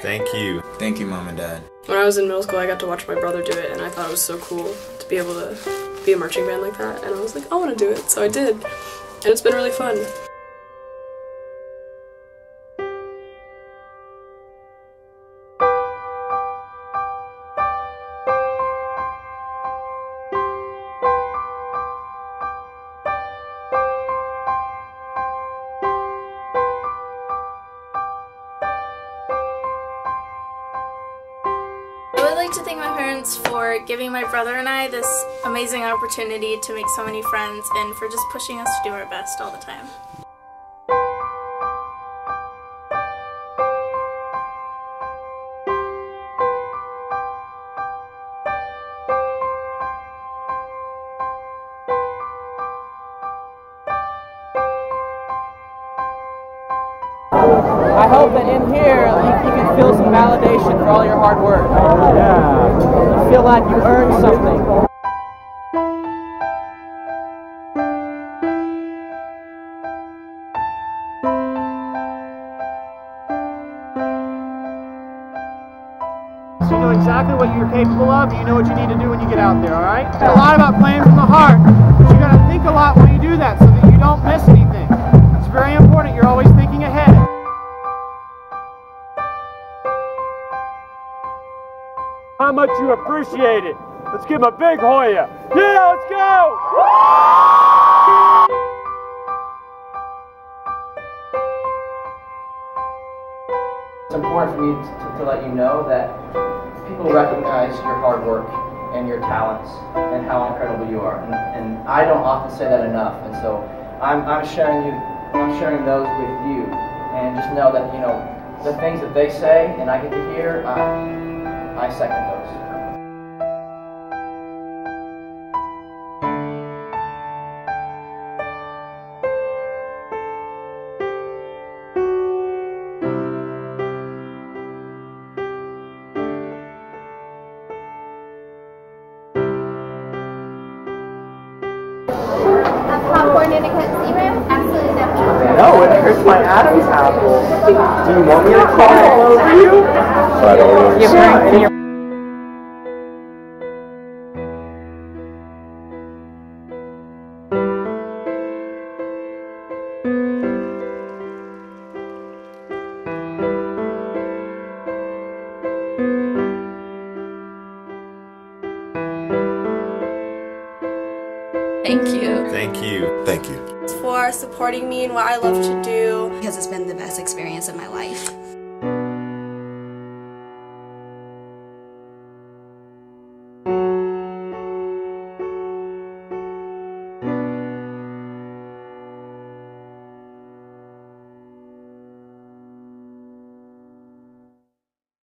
Thank you. Thank you, Mom and Dad. When I was in middle school, I got to watch my brother do it, and I thought it was so cool to be able to be a marching band like that. And I was like, I want to do it, so I did. And it's been really fun. I would like to thank my parents for giving my brother and I this amazing opportunity to make so many friends and for just pushing us to do our best all the time. I hope that in here feel some validation for all your hard work. Yeah. You feel like you earned something. So you know exactly what you're capable of, and you know what you need to do when you get out there, alright? A lot about playing from the heart, but you gotta think a lot when you do that so that you don't miss anything. How much you appreciate it. Let's give him a big Hoya. Yeah, let's go! It's important for me to, to let you know that people recognize your hard work and your talents and how incredible you are. And, and I don't often say that enough. And so I'm, I'm sharing you, I'm sharing those with you. And just know that, you know, the things that they say and I get to hear, I second those. popcorn in a zero? Absolutely no. No, it hurts my Adam's apple. Do you want me to crawl all over you? But Oreos. Thank you Thank you. Thank you. for supporting me in what I love to do. because it's been the best experience of my life.